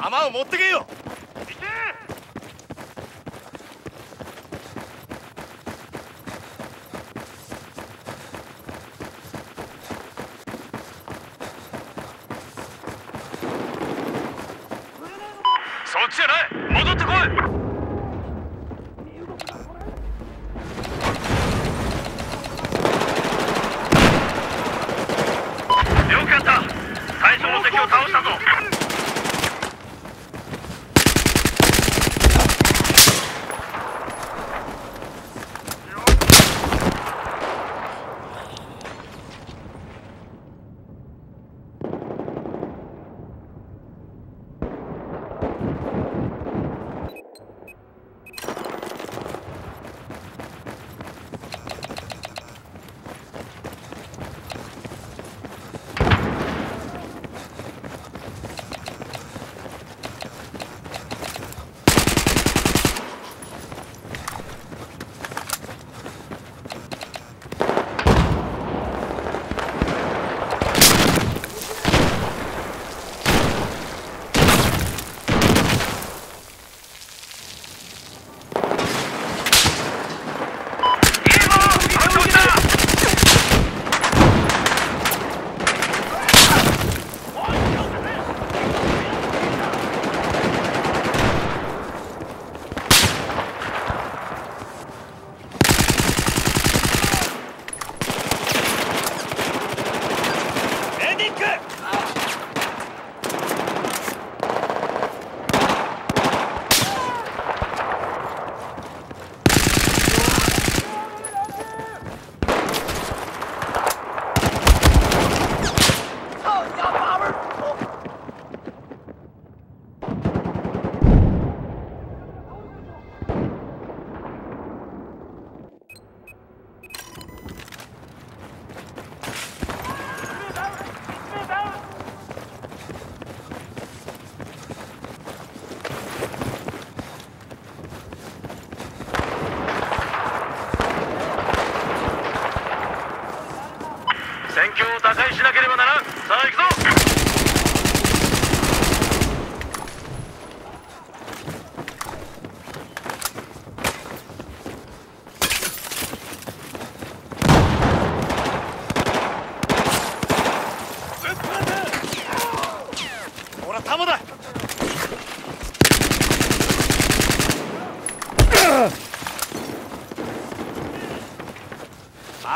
弾を持ってけよ。戻ってこい。よくやった。最初の敵を倒したぞ。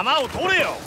山を取れよ。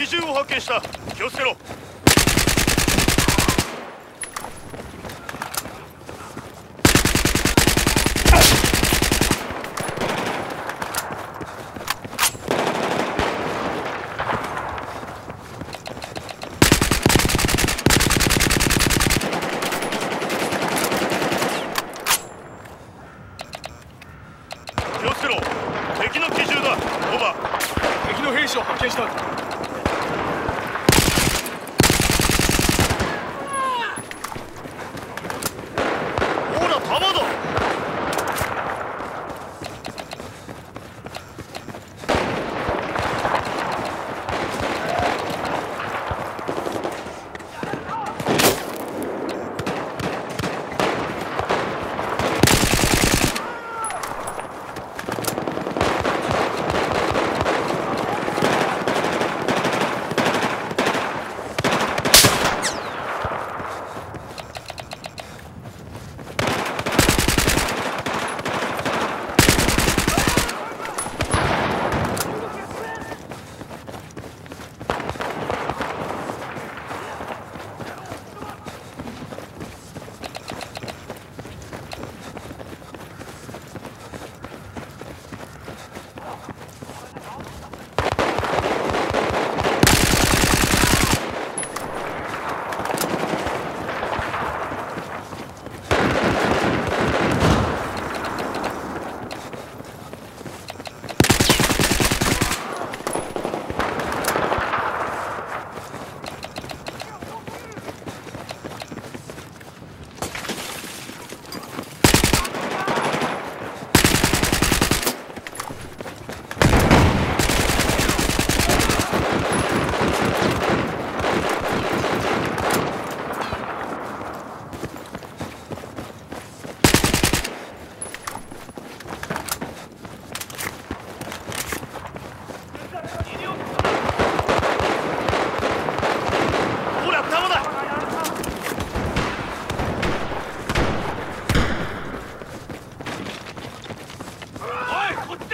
基準を発見した。気をつけろ。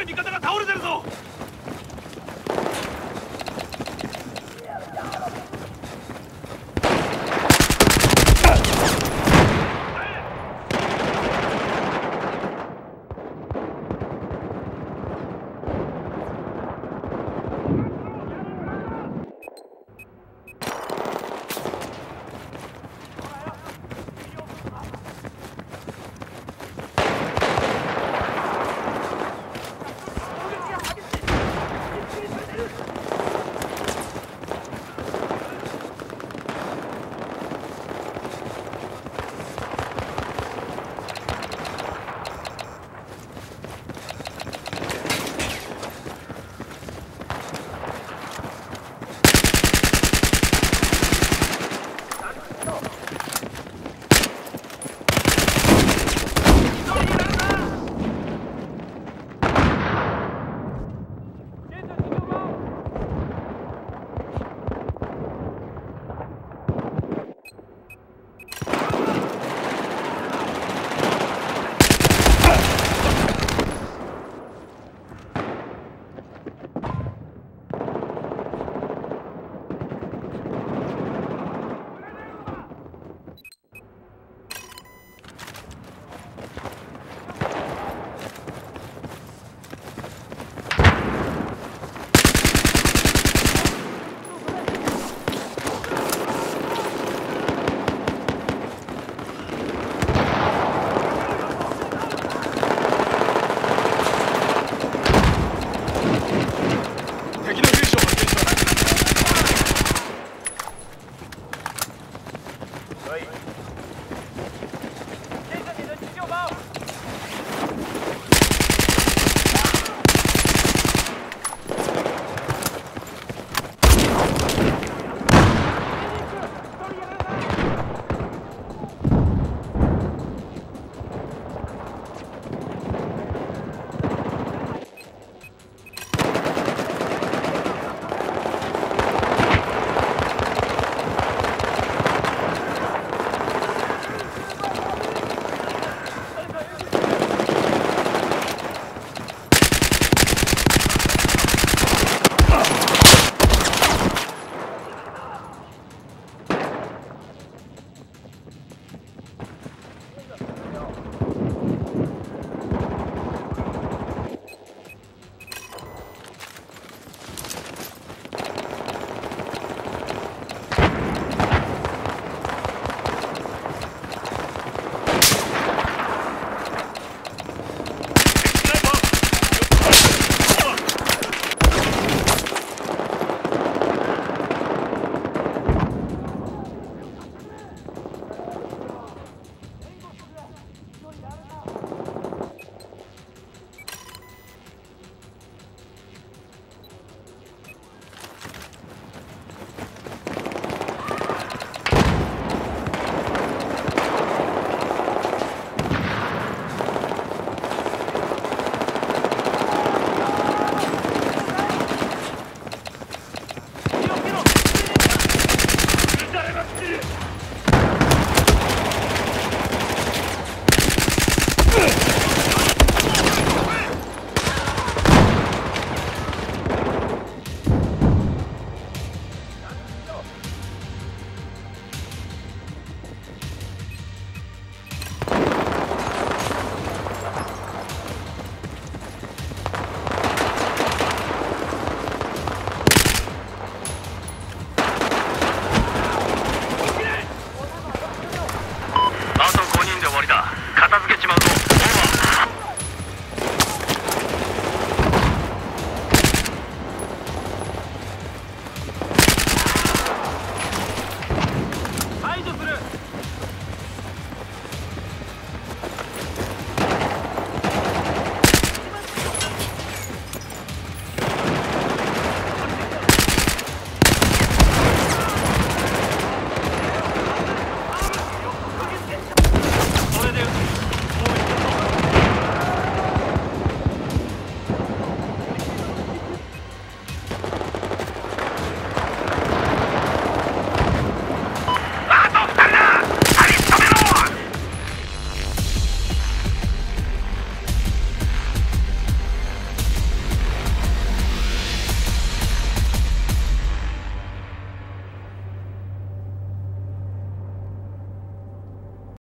味方が倒れてるぞ